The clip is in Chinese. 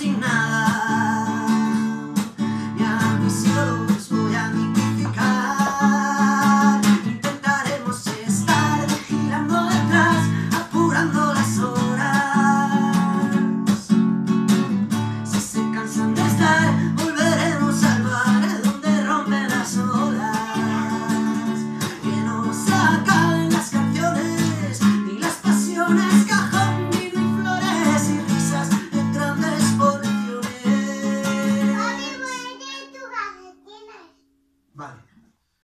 死ん。慢点。